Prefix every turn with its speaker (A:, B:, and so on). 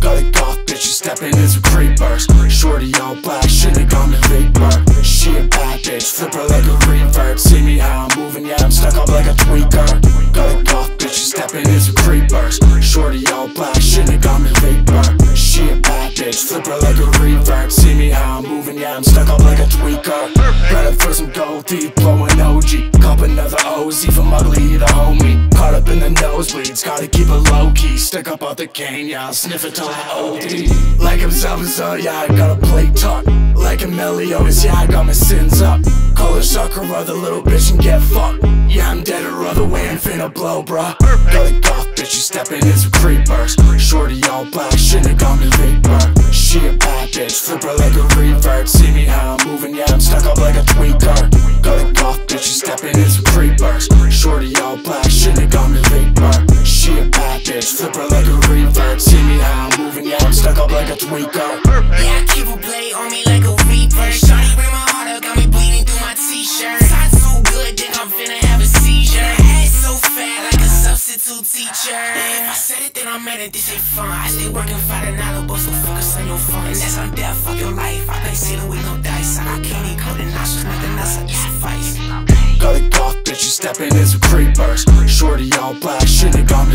A: Gully golf bitch, she stepping in creepers. Shorty all black, should've gone me creeper. She a bad bitch, flip her like a reverb. See me like. Ready for some gold deep, blowing OG. Cup another OZ from ugly to homie. Caught up in the nosebleeds, gotta keep it low key. Stick up out the cane, yeah, sniff it till I OD. Like I'm Zelda, yeah, I got a plate tuck. Like a Meliodas, yeah, I got my sins up. Call her sucker, other little bitch and get fucked. Yeah, I'm dead or other way and finna blow, bruh. Got a goth bitch, you stepping in some creepers. Shorty all black, shit, it got me vapor. She a bad bitch, flip her like a revert. See me how I'm moving, yeah, I'm stuck up like a tweaker. Got a goth bitch, you stepping in some creepers. Shorty all black, it got me vapor. She a bad bitch, flip her like a revert. See me how I'm moving, yeah, I'm stuck up like a tweaker.
B: Yeah, keep a blade on me like a reaper. Shawty bring my heart up, got me bleeding through my t-shirt. Side so good, think I'm finna have a seizure. Ass so fat like a substitute teacher. Said it, then I meant it. This ain't fun. I stay working five an hour, but so focus on your fun. And I'm death, fuck your life. I play ceiling with no dice. I got candy coated nostrils, nothing else. I just suffice.
A: Got a goth bitch, you stepping in some creepers. Shorty all black, shit, it got